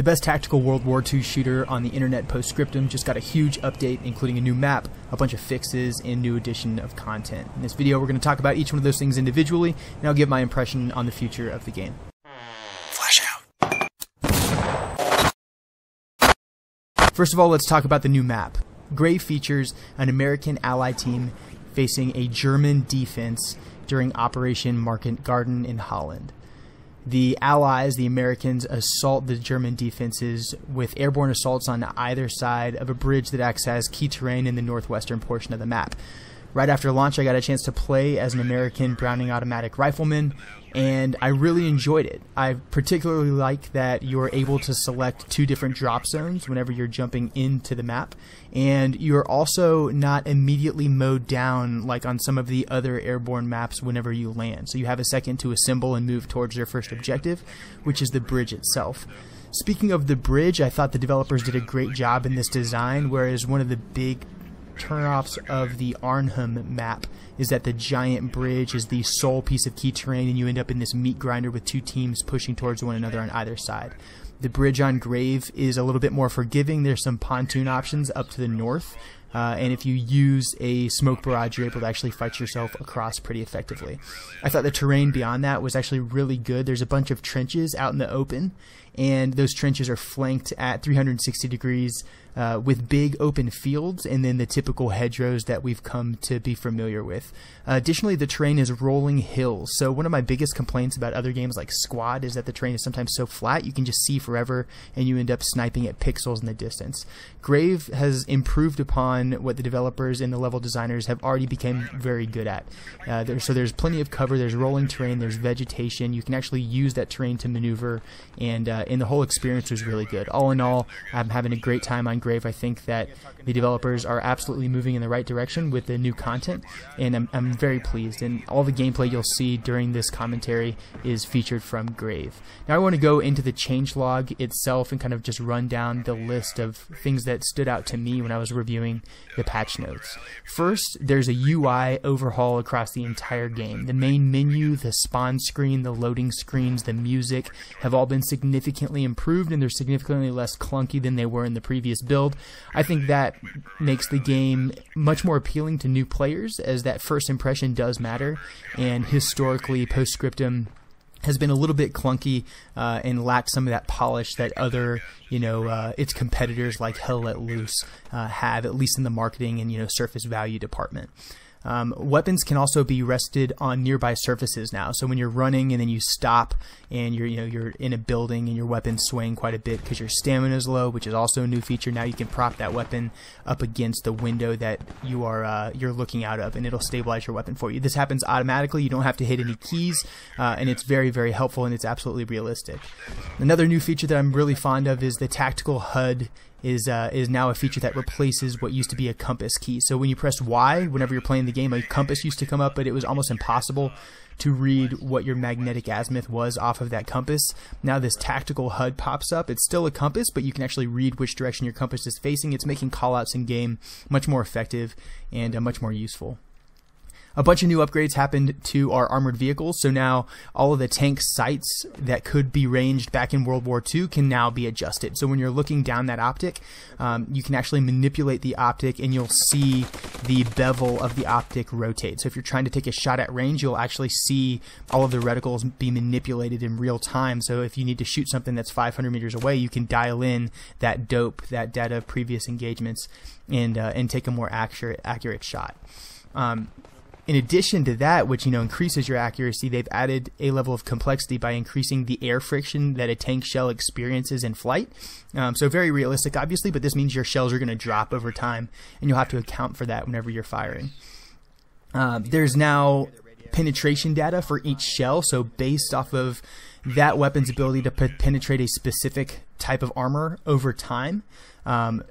The best tactical World War II shooter on the internet Post Scriptum just got a huge update, including a new map, a bunch of fixes, and new addition of content. In this video, we're going to talk about each one of those things individually, and I'll give my impression on the future of the game. Flash out. First of all, let's talk about the new map. Grave features an American ally team facing a German defense during Operation Market Garden in Holland the Allies, the Americans, assault the German defenses with airborne assaults on either side of a bridge that acts as key terrain in the northwestern portion of the map. Right after launch, I got a chance to play as an American Browning automatic rifleman, and I really enjoyed it. I particularly like that you're able to select two different drop zones whenever you're jumping into the map, and you're also not immediately mowed down like on some of the other airborne maps whenever you land. So you have a second to assemble and move towards your first objective, which is the bridge itself. Speaking of the bridge, I thought the developers did a great job in this design, whereas one of the big turnoffs of the Arnhem map is that the giant bridge is the sole piece of key terrain and you end up in this meat grinder with two teams pushing towards one another on either side. The bridge on Grave is a little bit more forgiving. There's some pontoon options up to the north, uh, and if you use a smoke barrage, you're able to actually fight yourself across pretty effectively. I thought the terrain beyond that was actually really good. There's a bunch of trenches out in the open, and those trenches are flanked at 360 degrees uh, with big open fields and then the typical hedgerows that we've come to be familiar with. Uh, additionally, the terrain is rolling hills. So one of my biggest complaints about other games like Squad is that the terrain is sometimes so flat you can just see forever and you end up sniping at pixels in the distance. Grave has improved upon what the developers and the level designers have already become very good at. Uh, there, so there's plenty of cover, there's rolling terrain, there's vegetation. You can actually use that terrain to maneuver and uh, and the whole experience was really good. All in all, I'm having a great time on Grave. I think that the developers are absolutely moving in the right direction with the new content, and I'm, I'm very pleased. And all the gameplay you'll see during this commentary is featured from Grave. Now I want to go into the changelog itself and kind of just run down the list of things that stood out to me when I was reviewing the patch notes. First, there's a UI overhaul across the entire game. The main menu, the spawn screen, the loading screens, the music have all been significantly improved and they're significantly less clunky than they were in the previous build. I think that makes the game much more appealing to new players as that first impression does matter and historically Post Scriptum has been a little bit clunky uh, and lacked some of that polish that other, you know, uh, its competitors like Hell Let Loose uh, have, at least in the marketing and you know surface value department. Um, weapons can also be rested on nearby surfaces now. So when you're running and then you stop and you're you know you're in a building and your weapon's swaying quite a bit because your stamina is low, which is also a new feature. Now you can prop that weapon up against the window that you are uh, you're looking out of, and it'll stabilize your weapon for you. This happens automatically. You don't have to hit any keys, uh, and it's very very helpful and it's absolutely realistic. Another new feature that I'm really fond of is the tactical HUD is uh, is now a feature that replaces what used to be a compass key. So when you press Y, whenever you're playing the game, a compass used to come up, but it was almost impossible to read what your magnetic azimuth was off of that compass. Now this tactical HUD pops up. It's still a compass, but you can actually read which direction your compass is facing. It's making callouts in game much more effective and uh, much more useful. A bunch of new upgrades happened to our armored vehicles, so now all of the tank sights that could be ranged back in World War II can now be adjusted. So when you're looking down that optic, um, you can actually manipulate the optic and you'll see the bevel of the optic rotate. So if you're trying to take a shot at range, you'll actually see all of the reticles be manipulated in real time. So if you need to shoot something that's 500 meters away, you can dial in that dope, that data of previous engagements, and uh, and take a more accurate accurate shot. Um, in addition to that, which you know increases your accuracy, they've added a level of complexity by increasing the air friction that a tank shell experiences in flight. Um, so very realistic, obviously, but this means your shells are going to drop over time, and you'll have to account for that whenever you're firing. Um, there's now penetration data for each shell, so based off of that weapon's ability to penetrate a specific type of armor over time. Um,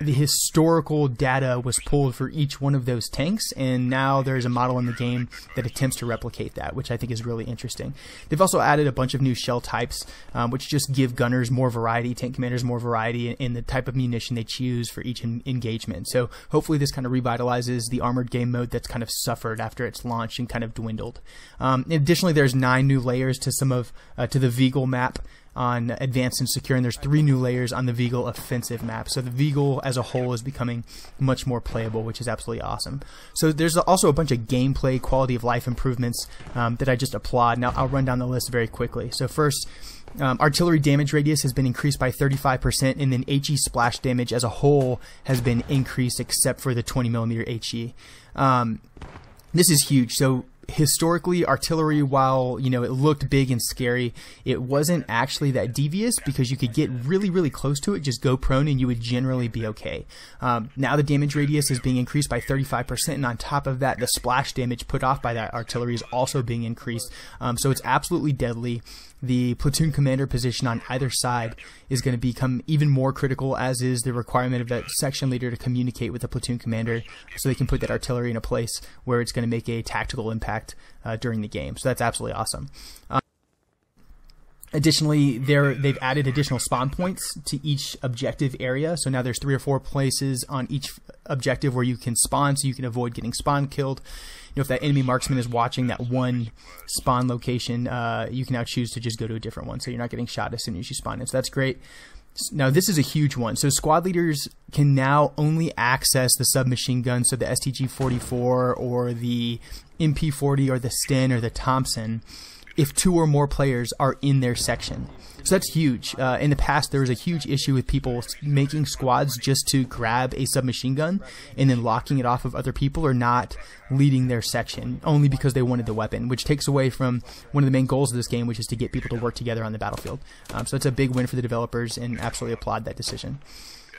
the historical data was pulled for each one of those tanks, and now there's a model in the game that attempts to replicate that, which I think is really interesting. They've also added a bunch of new shell types, um, which just give gunners more variety, tank commanders more variety in, in the type of munition they choose for each engagement. So hopefully this kind of revitalizes the armored game mode that's kind of suffered after its launch and kind of dwindled. Um, additionally, there's nine new layers to some of uh, to the Veghel map. On advanced and secure, and there's three new layers on the Veghel offensive map. So the Veghel as a whole is becoming much more playable, which is absolutely awesome. So there's also a bunch of gameplay, quality of life improvements um, that I just applaud. Now I'll run down the list very quickly. So first. Um, artillery damage radius has been increased by 35%, and then HE splash damage as a whole has been increased except for the 20 millimeter HE. Um, this is huge. So historically artillery while you know it looked big and scary it wasn't actually that devious because you could get really really close to it just go prone and you would generally be okay. Um, now the damage radius is being increased by 35% and on top of that the splash damage put off by that artillery is also being increased. Um, so it's absolutely deadly. The platoon commander position on either side is going to become even more critical, as is the requirement of that section leader to communicate with the platoon commander so they can put that artillery in a place where it's going to make a tactical impact uh, during the game. So that's absolutely awesome. Um, Additionally, they've added additional spawn points to each objective area. So now there's three or four places on each objective where you can spawn, so you can avoid getting spawn killed. You know, if that enemy marksman is watching that one spawn location, uh, you can now choose to just go to a different one, so you're not getting shot as soon as you spawn in. So that's great. Now this is a huge one. So squad leaders can now only access the submachine gun, so the STG-44 or the MP40 or the Sten or the Thompson if two or more players are in their section. So that's huge. Uh, in the past, there was a huge issue with people making squads just to grab a submachine gun and then locking it off of other people or not leading their section only because they wanted the weapon, which takes away from one of the main goals of this game, which is to get people to work together on the battlefield. Um, so it's a big win for the developers and absolutely applaud that decision.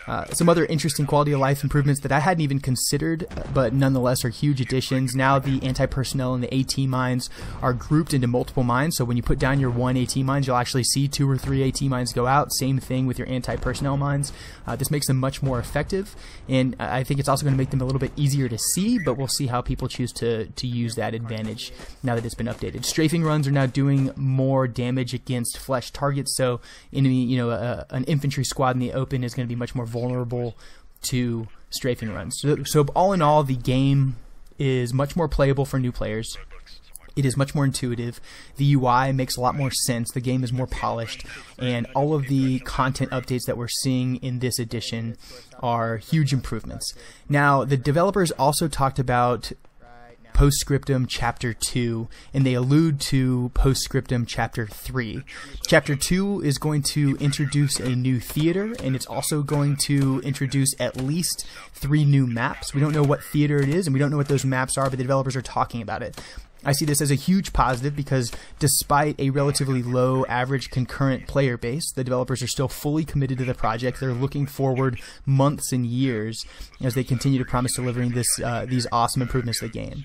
Uh, some other interesting quality of life improvements that I hadn't even considered, but nonetheless are huge additions. Now the anti-personnel and the AT mines are grouped into multiple mines, so when you put down your one AT mines, you'll actually see two or three AT mines go out. Same thing with your anti-personnel mines. Uh, this makes them much more effective, and I think it's also going to make them a little bit easier to see, but we'll see how people choose to, to use that advantage now that it's been updated. Strafing runs are now doing more damage against flesh targets, so enemy, you know, a, an infantry squad in the open is going to be much more vulnerable to strafing runs. So, so all in all, the game is much more playable for new players. It is much more intuitive. The UI makes a lot more sense. The game is more polished, and all of the content updates that we're seeing in this edition are huge improvements. Now, the developers also talked about Post Scriptum Chapter 2, and they allude to Post Scriptum Chapter 3. Chapter 2 is going to introduce a new theater, and it's also going to introduce at least three new maps. We don't know what theater it is, and we don't know what those maps are, but the developers are talking about it. I see this as a huge positive because despite a relatively low average concurrent player base, the developers are still fully committed to the project. They're looking forward months and years as they continue to promise delivering this uh, these awesome improvements to the game.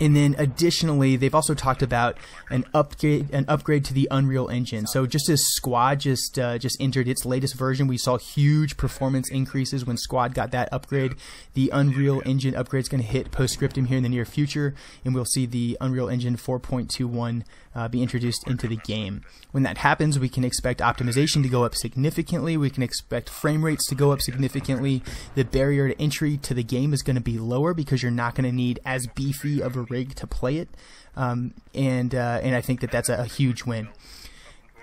And then additionally, they've also talked about an upgrade an upgrade to the Unreal Engine. So just as Squad just uh, just entered its latest version, we saw huge performance increases when Squad got that upgrade. The Unreal Engine upgrade is going to hit Post Scriptum here in the near future, and we'll see the Unreal Engine 4.21 uh, be introduced into the game. When that happens, we can expect optimization to go up significantly. We can expect frame rates to go up significantly. The barrier to entry to the game is going to be lower because you're not going to need as beefy of a rig to play it. Um, and uh, and I think that that's a, a huge win.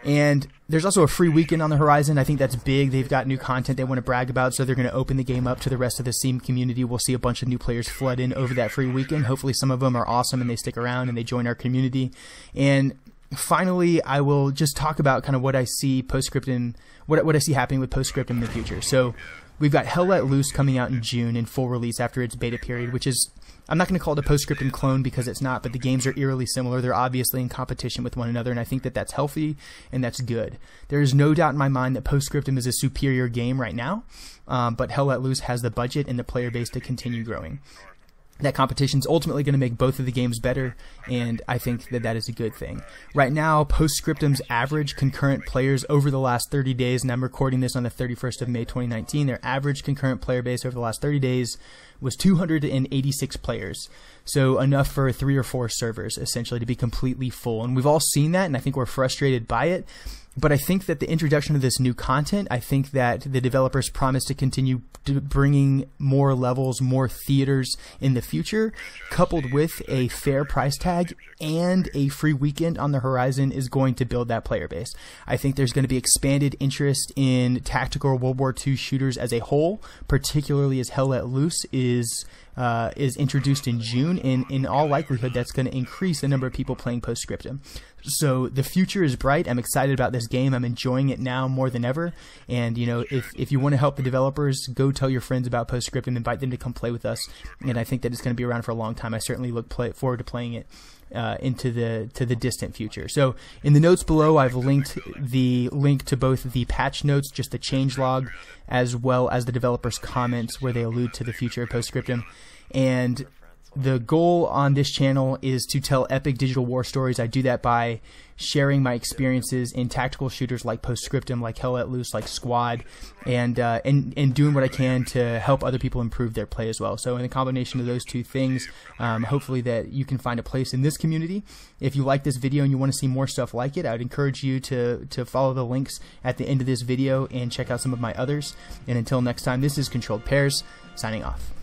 And there's also a free weekend on the horizon. I think that's big. They've got new content they want to brag about, so they're going to open the game up to the rest of the Steam community. We'll see a bunch of new players flood in over that free weekend. Hopefully, some of them are awesome and they stick around and they join our community. And finally, I will just talk about kind of what I see Post Scriptum, what what I see happening with Post Scriptum in the future. So we've got Hell Let Loose coming out in June in full release after its beta period, which is I'm not going to call it a Post Scriptum clone because it's not, but the games are eerily similar. They're obviously in competition with one another, and I think that that's healthy and that's good. There is no doubt in my mind that Post Scriptum is a superior game right now, um, but Hell Let Loose has the budget and the player base to continue growing that competition is ultimately going to make both of the games better, and I think that that is a good thing. Right now, Post Scriptum's average concurrent players over the last 30 days, and I'm recording this on the 31st of May 2019, their average concurrent player base over the last 30 days was 286 players. So enough for three or four servers, essentially, to be completely full. And we've all seen that, and I think we're frustrated by it. But I think that the introduction of this new content, I think that the developers promise to continue bringing more levels, more theaters in the future, coupled with a fair price tag and a free weekend on the horizon, is going to build that player base. I think there's going to be expanded interest in tactical World War II shooters as a whole, particularly as Hell Let Loose is uh, is introduced in June, and in all likelihood, that's going to increase the number of people playing Post Scriptum. So the future is bright. I'm excited about this game. I'm enjoying it now more than ever. And you know, if if you want to help the developers, go tell your friends about Post Scriptum, invite them to come play with us. And I think that it's going to be around for a long time. I certainly look play, forward to playing it. Uh, into the to the distant future. So in the notes below, I've linked the link to both the patch notes, just the change log, as well as the developers' comments where they allude to the future of Post Scriptum. And the goal on this channel is to tell epic digital war stories. I do that by sharing my experiences in tactical shooters like Post Scriptum, like Hell Let Loose, like Squad, and uh, and and doing what I can to help other people improve their play as well. So in the combination of those two things, um, hopefully that you can find a place in this community. If you like this video and you want to see more stuff like it, I would encourage you to to follow the links at the end of this video and check out some of my others. And until next time, this is Controlled Pairs signing off.